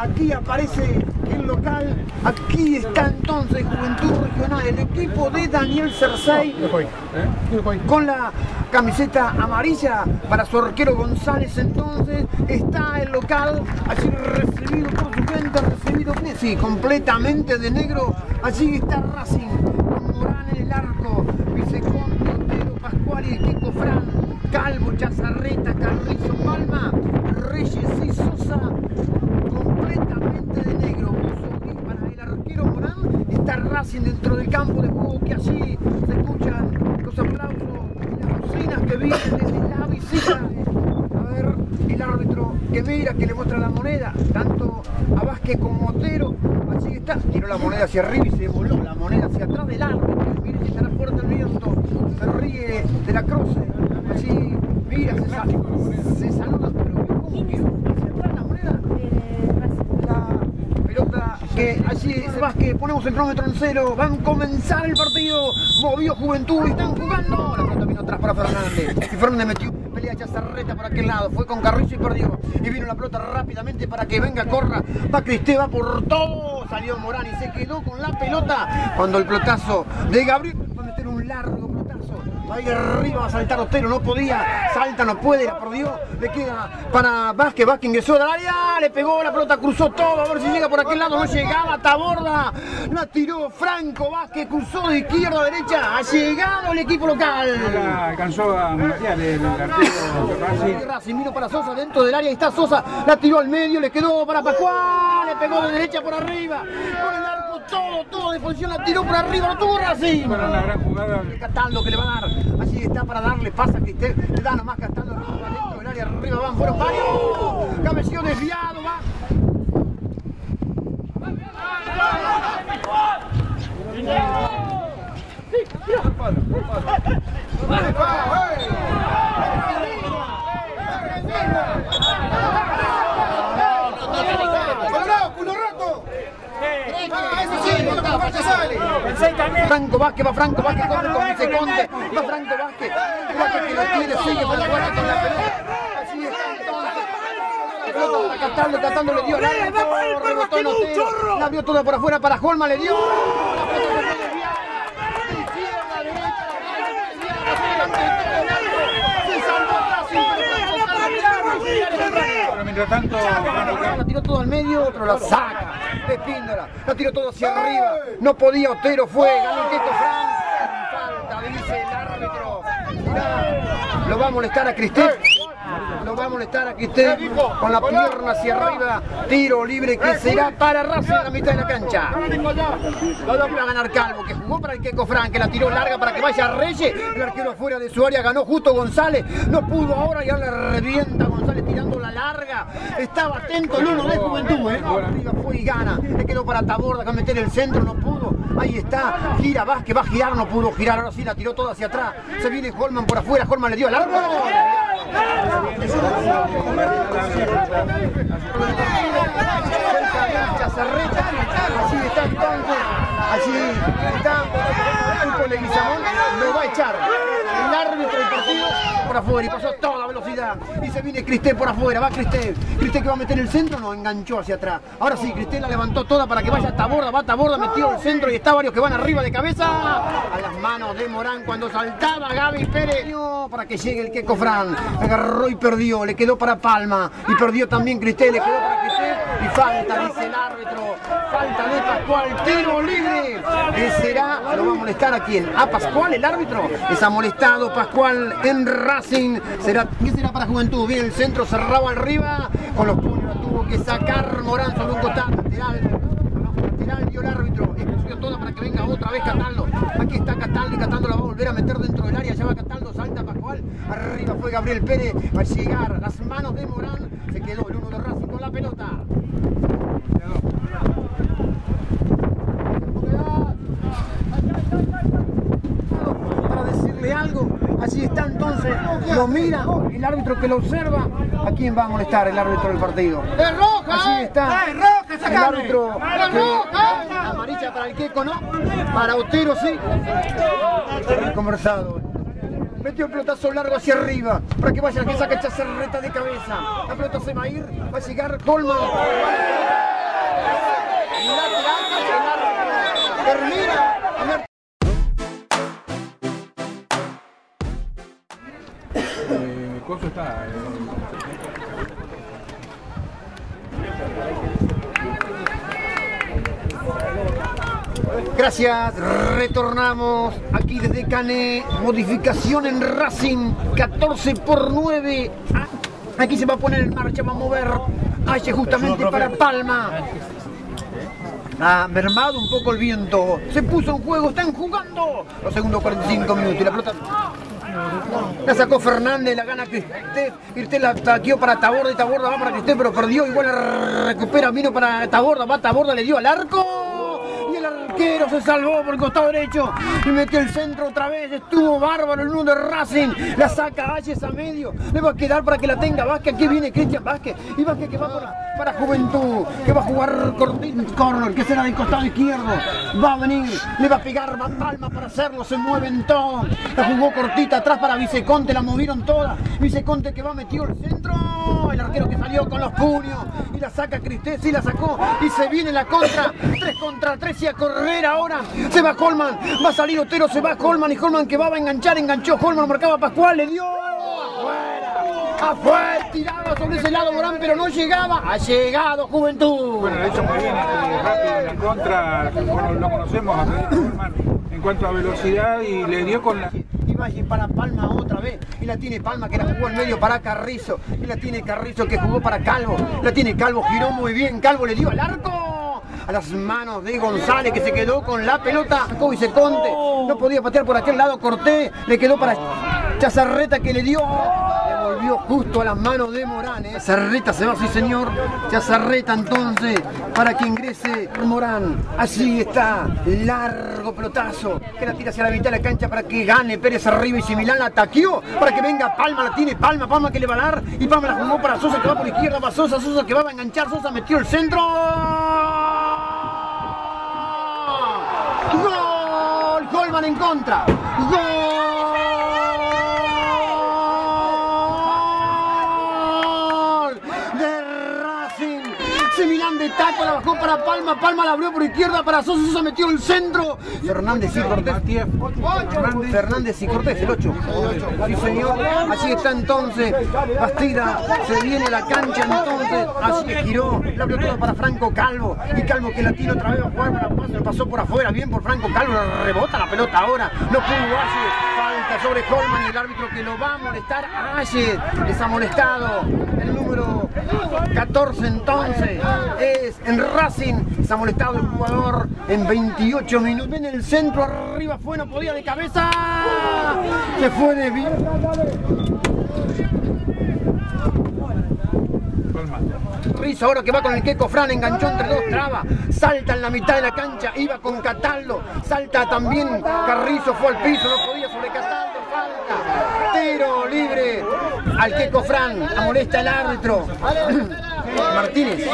Aquí aparece el local. Aquí está entonces Juventud Regional, el equipo de Daniel Cersei con la camiseta amarilla para su arquero González. Entonces está el local allí recibido por su gente, recibido sí, completamente de negro. Allí está Racing con Morán en el arco, Viceconde, Otero, Pascual y el Kiko Fran, Calvo, Chazarreta, Carrizo, Palma, Reyes y Sosa completamente de negro. Buzo gris para el arquero Morán. Está Racing dentro del campo de juego que allí se escuchan los aplausos y las bocinas que vienen desde la visita. A ver, el árbitro que mira, que le muestra la moneda, tanto a Vázquez como a Otero. Allí está, tiró la moneda hacia arriba y se voló la moneda hacia atrás del árbitro. Mire que estará fuerte el viento, se ríe de la cruz. Allí, mira, se, sal, se saluda, pero ¿cómo hacia atrás la moneda? La pelota que allí Vázquez, ponemos el cronómetro en cero, van a comenzar el partido, movió Juventud y están jugando. La pelota vino atrás para Fernández y Fernández metió pelea Chazarreta por aquel lado, fue con Carrizo y perdió. Y vino la pelota rápidamente para que venga, corra, va Cristé, va por todo, salió Morán y se quedó con la pelota cuando el pelotazo de Gabriel va a meter un largo ahí arriba, va a saltar Otero, no podía, salta, no puede, la perdió, le queda para Vázquez, Vázquez ingresó al área, le pegó la pelota, cruzó todo, a ver si llega por aquel lado, no llegaba, Taborda, la tiró Franco, Vázquez cruzó de izquierda a derecha, ha llegado el equipo local. La alcanzó a mundial el arquero Racing. Vino para Sosa dentro del área, ahí está Sosa, la tiró al medio, le quedó para Pascual, le pegó de derecha por arriba, el todo, todo de posición, la tiró por arriba, lo tuvo Racing. Para una gran jugada. Cataldo que le va a dar, allí está para darle, pasa que usted le da nomás dentro del área, arriba van, fueron varios, cabeció desviado, va. Franco Vázquez, va Franco Vázquez, corre con Viceconte, va Franco Vázquez, Vázquez que lo tiene, sigue por la con la pelota, así está entonces. Le dio rebotó la abrió toda por afuera para Holman, le dio, Pero mientras tanto, la tiró todo al medio, otro la saca. Espíndola, la tiró todo hacia arriba. No podía, Otero fue, ganó el Queco Frank. Falta, dice el árbitro. Lo va a molestar a Cristel. Lo va a molestar a Cristel con la pierna hacia arriba. Tiro libre que será para Racing a la mitad de la cancha. Va a ganar Calvo, que jugó para el Queco Frank, que la tiró larga para que vaya Reyes. El arquero afuera de su área ganó justo González. No pudo ahora y ahora revienta González tirando la larga. Estaba atento el uno de Juventud, ¿eh? Arriba fue y gana. Le quedó para Taborda, que meter el centro, no pudo. Ahí está, gira Vázquez, va a girar, no pudo girar. Ahora sí la tiró toda hacia atrás. Se viene Holman por afuera, Holman le dio arco. Chazarreta, así está entonces, así está el de lo va a echar el árbitro del partido por afuera y pasó a toda velocidad. Y se viene Cristel por afuera, va Cristel, Cristel que va a meter el centro, no, enganchó hacia atrás, ahora sí, Cristel la levantó toda para que vaya hasta borda, va hasta borda, metió el centro y está varios que van arriba de cabeza. A las manos de Morán cuando saltaba Gaby Pérez para que llegue el Queco Fran, agarró y perdió, le quedó para Palma. Y perdió también Cristel, le quedó para Cristel. Y falta, dice el árbitro, falta de Pascual, tiro libre, que será, lo va a molestar a quién, a Pascual el árbitro, les ha molestado Pascual en Racing, será, ¿qué será para Juventud? Bien, el centro cerrado arriba, con los puños tuvo que sacar Morán sobre un costado, lateral, lateral dio el árbitro, excluyó toda para que venga otra vez Cataldo, aquí está Cataldo y Cataldo la va a volver a meter dentro del área, ya va Cataldo, salta Pascual, arriba fue Gabriel Pérez, va a llegar, las manos de Morán, se quedó el uno de Racing con la pelota. para decirle algo. Allí está entonces, lo mira, el árbitro que lo observa. ¿A quién va a molestar el árbitro del partido? ¡Es roja! Allí está ¡Es roja, el árbitro. ¡Es que- roja! Amarilla para el Queco, ¿no? Para Otero sí. Conversado. Metió el pelotazo largo hacia arriba para que vaya que saque Chazarreta de cabeza. La pelota se va a ir, va a llegar Colman. Termina. Coso está. eh, Gracias, retornamos aquí desde Cané, modificación en Racing, 14 por 9. Ah, Aquí se va a poner en marcha, va a mover Aye justamente para Palma. Ha mermado un poco el viento, se puso en juego, están jugando los segundos 45 minutos y la pelota la sacó Fernández, la gana Cristel, Cristel la taqueó para Taborda y Taborda va para Cristel, pero perdió, igual la recupera, vino para Taborda, va Taborda, le dio al arco y el arquero se salvó por el costado derecho y metió el centro otra vez, estuvo bárbaro el uno de Racing, la saca Ayes a medio, le va a quedar para que la tenga Vázquez, aquí viene Cristian Vázquez y Vázquez que va para, para Juventud, que va a jugar corti- corner, que será del costado izquierdo, va a venir, le va a pegar, va Palma para hacerlo, se mueven todos, la jugó cortita atrás para Viceconte, la movieron todas, Viceconte que va metido el centro, el arquero que salió con los puños y la saca Cristés, sí la sacó. Y se viene la contra, 3 contra 3 y a correr ahora, se va Colman, va a salir Otero, se va Colman y Colman que va a enganchar, enganchó Colman, marcaba Pascual, le dio afuera, tiraba sobre ese lado Morán, pero no llegaba, ha llegado Juventud. Bueno, lo hizo muy bien rápido en contra, bueno, lo conocemos a en cuanto a velocidad y le dio con la... Y va allí para Palma otra vez. Y la tiene Palma que la jugó al medio para Carrizo. Y la tiene Carrizo que jugó para Calvo. La tiene Calvo, giró muy bien. Calvo le dio al arco. A las manos de González que se quedó con la pelota. Sacó Viceconte. No podía patear por aquel lado. Corté. Le quedó para Chazarreta que le dio. Justo a las manos de Morán. ¿eh? Chazarreta se va, sí señor. Chazarreta entonces para que ingrese Morán. Así está. Largo pelotazo. Que la tira hacia la mitad de la cancha para que gane Pérez arriba y si Milán la ataqueó. Para que venga Palma, la tiene Palma. Palma que le va a dar. Y Palma la jugó para Sosa que va por izquierda. Va Sosa, Sosa que va a enganchar. Sosa metió el centro. ¡Gol! Colman en contra. ¡Gol! Taco, la bajó para Palma. Palma la abrió por izquierda para Sosa. Sosa metió el centro. Fernández y Cortés. Fernández. Y Cortés, el 8. Sí, señor. Así está entonces. Bastida. Se viene la cancha entonces. Así giró. La abrió todo para Franco Calvo. Y Calvo que la tira otra vez a jugar para paso. Pasó por afuera. Bien por Franco Calvo. la Rebota la pelota ahora. No pudo Ayes. Falta sobre Colman y el árbitro que lo va a molestar. Ayes. Les ha molestado. El número 14 entonces es en Racing. Se ha molestado el jugador en 28 minutos. Ven el centro arriba. Fue, no podía de cabeza. Se fue de bien. Rizzo ahora que va con el Queco Fran, enganchó entre dos trabas, salta en la mitad de la cancha, iba con Cataldo, salta también Carrizo, fue al piso, no podía sobre Cataldo, falta, tiro libre al Queco Fran, la molesta el árbitro. Martínez.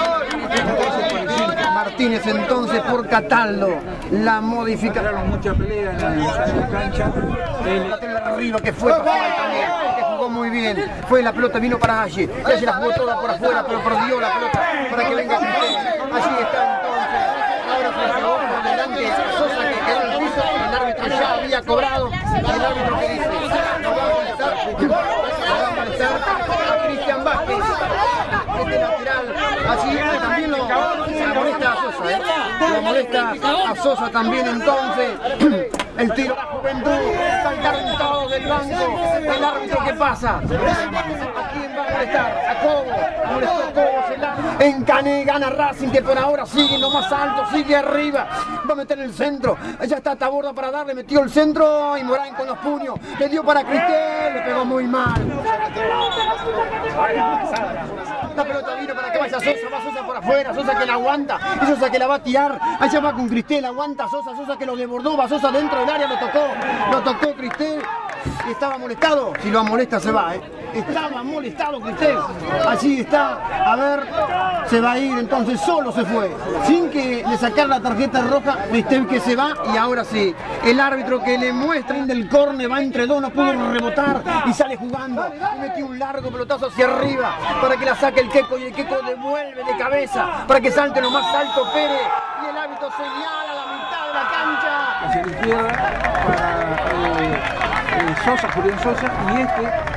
Martínez entonces por Cataldo, la modificación. Tiraron mucha pelea en la, cancha. Él- arriba que fue que jugó muy bien. Fue la pelota, vino para Aye. Aye la jugó toda por afuera, pero perdió la pelota para que venga. Allí está entonces. Ahora llevó por delante Sosa que quedó en el piso. El árbitro ya había cobrado. El árbitro que dice, no va a molestar, no va a molestar a Cristian Vázquez. Este lateral, allí también lo, se molesta a Sosa, ¿eh? Lo molesta a Sosa también entonces. El tiro a la juventud, saltaron todos del banco. El árbitro que pasa. ¿A quién va a molestar? A Cobo. Molestó Cobo, se la- En Cané gana Racing, que por ahora sigue lo más alto, sigue arriba. Va a meter el centro. Allá está Taborda para darle, metió el centro y Morán con los puños. Le dio para Cristel, le pegó muy mal. La pelota vino para que vaya Sosa, va Sosa por afuera, Sosa que la aguanta, y Sosa que la va a tirar, allá va con Cristel, aguanta Sosa, Sosa que lo desbordó, va Sosa dentro del área, lo tocó, lo tocó Cristel, y estaba molestado, si lo molesta se va, ¿eh? Estaba molestado Cristel, allí está, a ver, se va a ir, entonces solo se fue, sin que le sacara la tarjeta roja, Cristel que se va, y ahora sí, el árbitro que le muestra del córner va entre dos, no pudo rebotar, y sale jugando, metió un largo pelotazo hacia arriba, para que la saque el Queco, y el Queco devuelve de cabeza, para que salte lo más alto Pérez, y el árbitro señala la mitad de la cancha. Hacia la izquierda para eh, eh, Sosa, Julián Sosa, y este que